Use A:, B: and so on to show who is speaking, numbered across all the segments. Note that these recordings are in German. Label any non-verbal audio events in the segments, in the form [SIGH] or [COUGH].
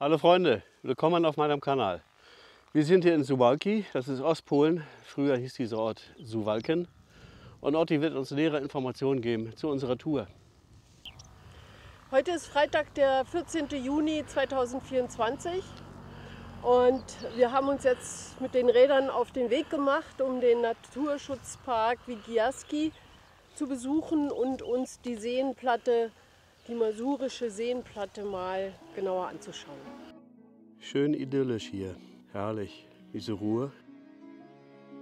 A: Hallo Freunde, willkommen auf meinem Kanal. Wir sind hier in Suwałki, das ist Ostpolen. Früher hieß dieser Ort Suwalken. Und Otti wird uns nähere Informationen geben zu unserer Tour.
B: Heute ist Freitag, der 14. Juni 2024 und wir haben uns jetzt mit den Rädern auf den Weg gemacht, um den Naturschutzpark Wigiaski zu besuchen und uns die Seenplatte, die masurische Seenplatte mal genauer anzuschauen.
A: Schön idyllisch hier, herrlich, diese Ruhe.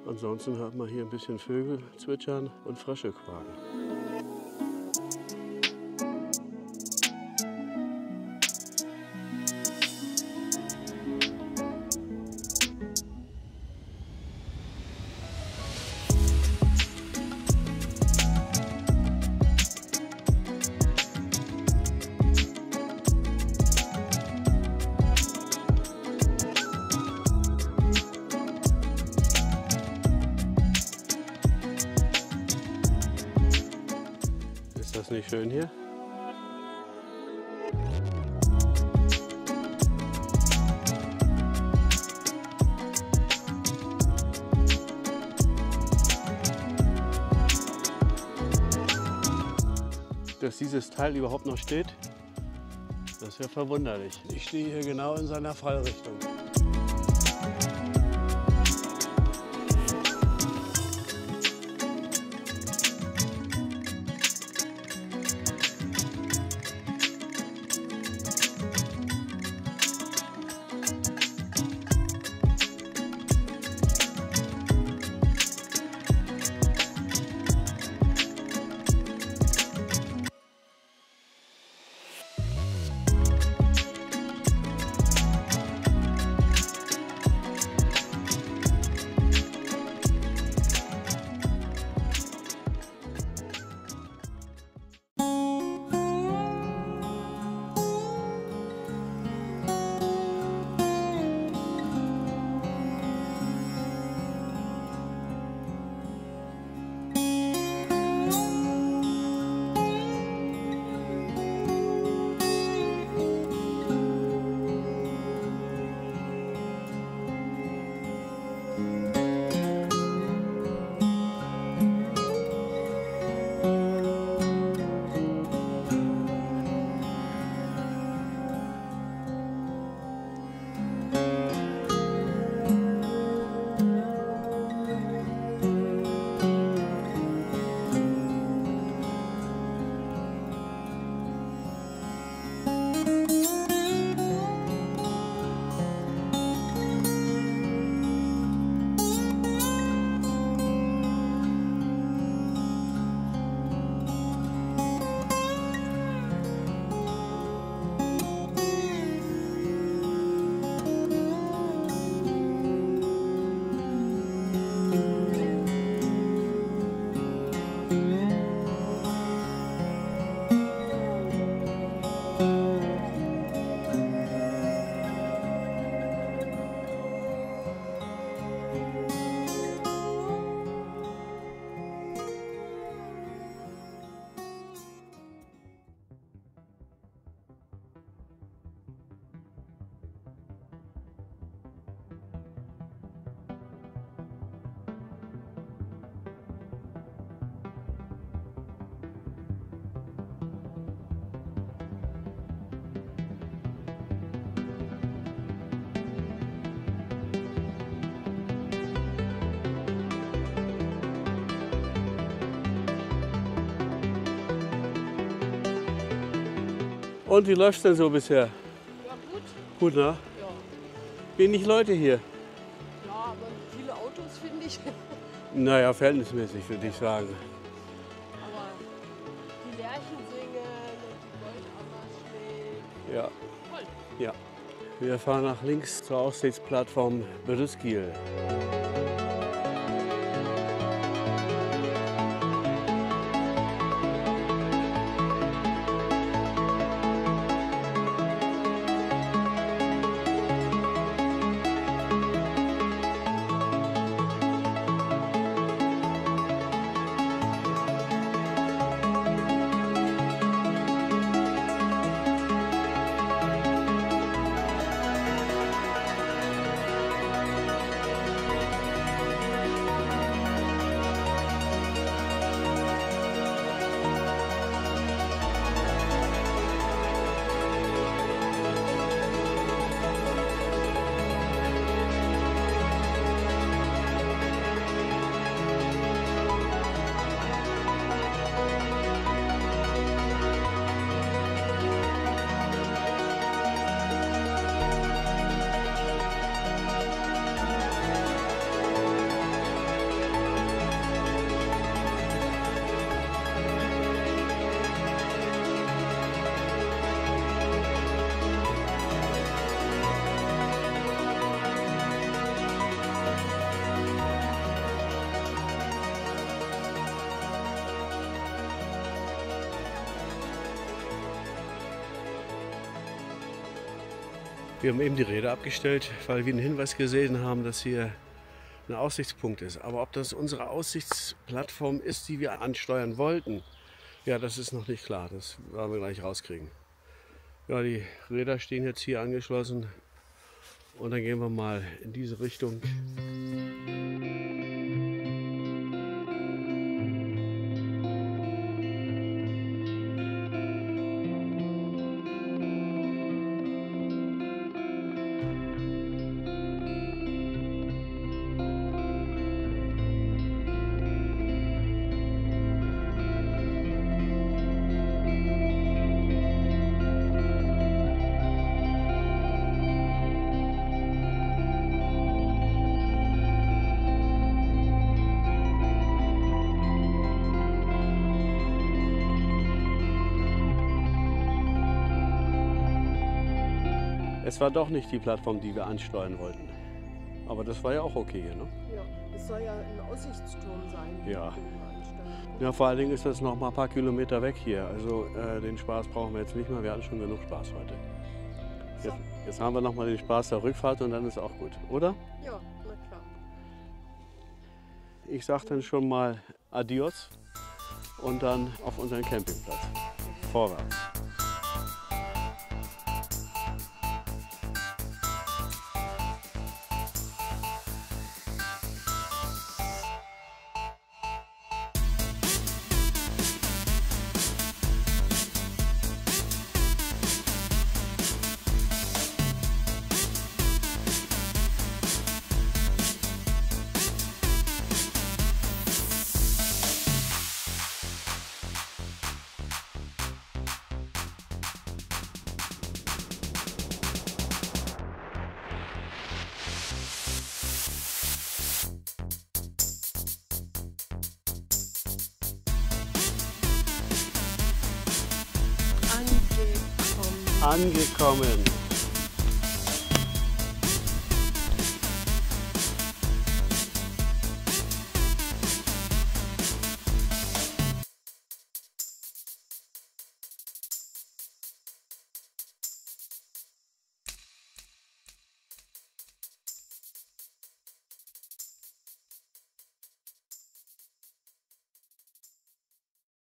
A: Ansonsten hat man hier ein bisschen Vögel zwitschern und Frösche quaken. Das nicht schön hier? Dass dieses Teil überhaupt noch steht, das ist ja verwunderlich. Ich stehe hier genau in seiner Fallrichtung. Und wie läuft's denn so bisher?
B: Ja, gut.
A: Gut, ne?
B: Ja.
A: Wenig Leute hier.
B: Ja, aber viele Autos finde ich. [LAUGHS]
A: Naja, verhältnismäßig würde ich sagen.
B: Aber die Lerchen singen und die Goldammer schlägt.
A: Ja,
B: Toll.
A: ja. Wir fahren nach links zur Aussichtsplattform Bryskiel. Wir haben eben die Räder abgestellt, weil wir einen Hinweis gesehen haben, dass hier ein Aussichtspunkt ist. Aber ob das unsere Aussichtsplattform ist, die wir ansteuern wollten, ja, das ist noch nicht klar. Das werden wir gleich rauskriegen. Ja, die Räder stehen jetzt hier angeschlossen und dann gehen wir mal in diese Richtung. Es war doch nicht die Plattform, die wir ansteuern wollten. Aber das war ja auch okay hier, ne?
B: Ja, es soll ja ein Aussichtsturm sein.
A: Ja. Ja, vor allen Dingen ist das noch mal ein paar Kilometer weg hier. Also äh, den Spaß brauchen wir jetzt nicht mehr. Wir hatten schon genug Spaß heute. Jetzt, jetzt haben wir noch mal den Spaß der Rückfahrt und dann ist auch gut, oder?
B: Ja, na klar.
A: Ich sag dann schon mal Adios und dann auf unseren Campingplatz. Vorwärts. Angekommen.